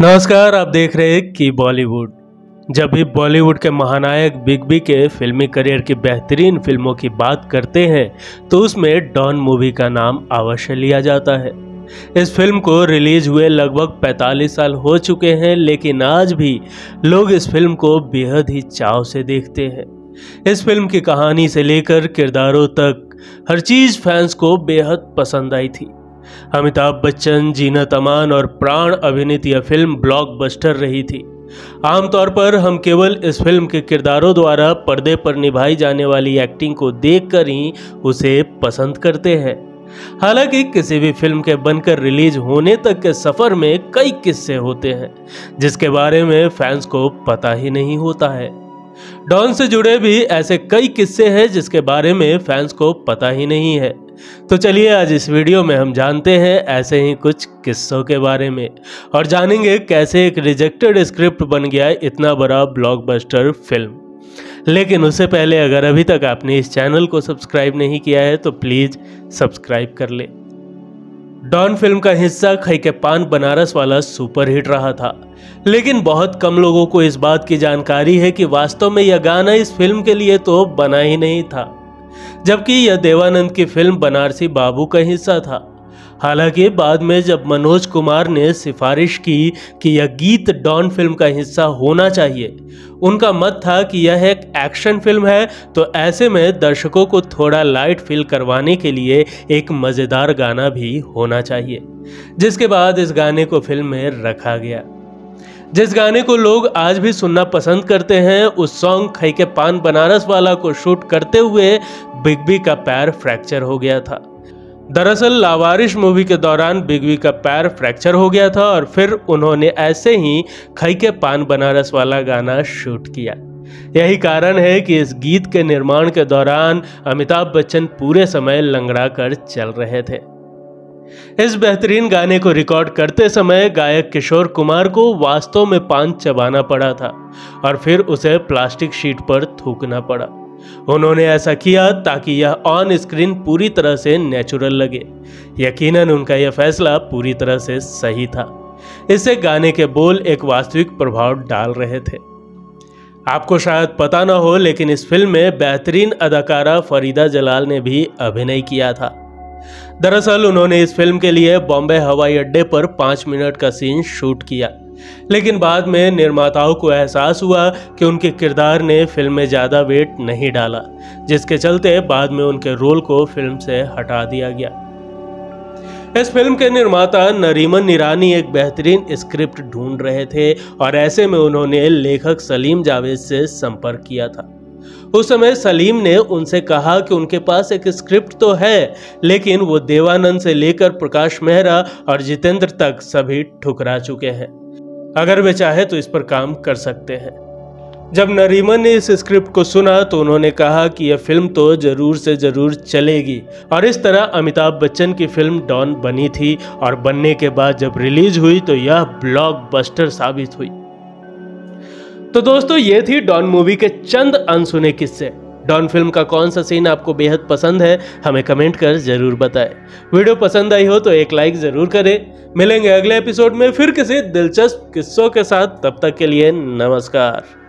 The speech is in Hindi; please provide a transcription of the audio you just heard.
नमस्कार, आप देख रहे हैं की बॉलीवुड। जब भी बॉलीवुड के महानायक बिग बी के फिल्मी करियर की बेहतरीन फ़िल्मों की बात करते हैं तो उसमें डॉन मूवी का नाम अवश्य लिया जाता है। इस फ़िल्म को रिलीज़ हुए लगभग 45 साल हो चुके हैं, लेकिन आज भी लोग इस फ़िल्म को बेहद ही चाव से देखते हैं। इस फ़िल्म की कहानी से लेकर किरदारों तक, हर चीज़ फैंस को बेहद पसंद आई थी। अमिताभ बच्चन, जीना तमान और प्राण अभिनीत यह फ़िल्म ब्लॉकबस्टर रही थी। आमतौर पर हम केवल इस फ़िल्म के किरदारों द्वारा पर्दे पर निभाई जाने वाली एक्टिंग को देखकर ही उसे पसंद करते हैं। हालाँकि किसी भी फ़िल्म के बनकर रिलीज़ होने तक के सफ़र में कई किस्से होते हैं, जिसके बारे में फैंस को पता ही नहीं होता है। डॉन से जुड़े भी ऐसे कई किस्से हैं जिसके बारे में फैंस को पता ही नहीं है। तो चलिए आज इस वीडियो में हम जानते हैं ऐसे ही कुछ किस्सों के बारे में और जानेंगे कैसे एक रिजेक्टेड स्क्रिप्ट बन गया इतना बड़ा ब्लॉकबस्टर फ़िल्म लेकिन उससे पहले अगर अभी तक आपने इस चैनल को सब्सक्राइब नहीं किया है तो प्लीज़ सब्सक्राइब कर ले। डॉन फ़िल्म का हिस्सा खई के पान बनारस वाला सुपरहिट रहा था। लेकिन बहुत कम लोगों को इस बात की जानकारी है कि वास्तव में यह गाना इस फ़िल्म के लिए तो बना ही नहीं था। जबकि यह देवानंद की फ़िल्म बनारसी बाबू का हिस्सा था। हालाँकि बाद में जब मनोज कुमार ने सिफारिश की कि यह गीत डॉन फ़िल्म का हिस्सा होना चाहिए, उनका मत था कि यह एक एक्शन फ़िल्म है तो ऐसे में दर्शकों को थोड़ा लाइट फील करवाने के लिए एक मज़ेदार गाना भी होना चाहिए, जिसके बाद इस गाने को फ़िल्म में रखा गया। जिस गाने को लोग आज भी सुनना पसंद करते हैं, उस सॉन्ग खई के पान बनारस वाला को शूट करते हुए बिग बी का पैर फ्रैक्चर हो गया था। दरअसल, लावारिश मूवी के दौरान बिग बी का पैर फ्रैक्चर हो गया था और फिर उन्होंने ऐसे ही खई के पान बनारस वाला गाना शूट किया। यही कारण है कि इस गीत के निर्माण के दौरान अमिताभ बच्चन पूरे समय लंगड़ा कर चल रहे थे। इस बेहतरीन गाने को रिकॉर्ड करते समय गायक किशोर कुमार को वास्तव में पान चबाना पड़ा था और फिर उसे प्लास्टिक शीट पर थूकना पड़ा। उन्होंने ऐसा किया ताकि यह ऑन स्क्रीन पूरी तरह से नेचुरल लगे। यकीनन उनका यह फैसला पूरी तरह से सही था। इससे गाने के बोल एक वास्तविक प्रभाव डाल रहे थे। आपको शायद पता ना हो, लेकिन इस फ़िल्म में बेहतरीन अदाकारा फरीदा जलाल ने भी अभिनय किया था। दरअसल उन्होंने इस फ़िल्म के लिए बॉम्बे हवाई अड्डे पर पाँच मिनट का सीन शूट किया। लेकिन बाद में निर्माताओं को एहसास हुआ कि उनके किरदार ने फ़िल्म में ज़्यादा वेट नहीं डाला, जिसके चलते बाद में उनके रोल को फ़िल्म से हटा दिया गया। इस फ़िल्म के निर्माता नरीमन निरानी एक बेहतरीन स्क्रिप्ट ढूंढ रहे थे और ऐसे में उन्होंने लेखक सलीम जावेद से संपर्क किया था। उस समय सलीम ने उनसे कहा कि उनके पास एक स्क्रिप्ट तो है, लेकिन वो देवानंद से लेकर प्रकाश मेहरा और जितेंद्र तक सभी ठुकरा चुके हैं। अगर वे चाहे तो इस पर काम कर सकते हैं। जब नरीमन ने इस स्क्रिप्ट को सुना तो उन्होंने कहा कि यह फ़िल्म तो ज़रूर से ज़रूर चलेगी। और इस तरह अमिताभ बच्चन की फ़िल्म डॉन बनी थी और बनने के बाद जब रिलीज़ हुई तो यह ब्लॉकबस्टर साबित हुई। तो दोस्तों, ये थी डॉन मूवी के चंद अनसुने किस्से। डॉन फ़िल्म का कौन सा सीन आपको बेहद पसंद है, हमें कमेंट कर ज़रूर बताएँ। वीडियो पसंद आई हो तो एक लाइक ज़रूर करें। मिलेंगे अगले एपिसोड में फिर किसी दिलचस्प किस्सों के साथ। तब तक के लिए नमस्कार।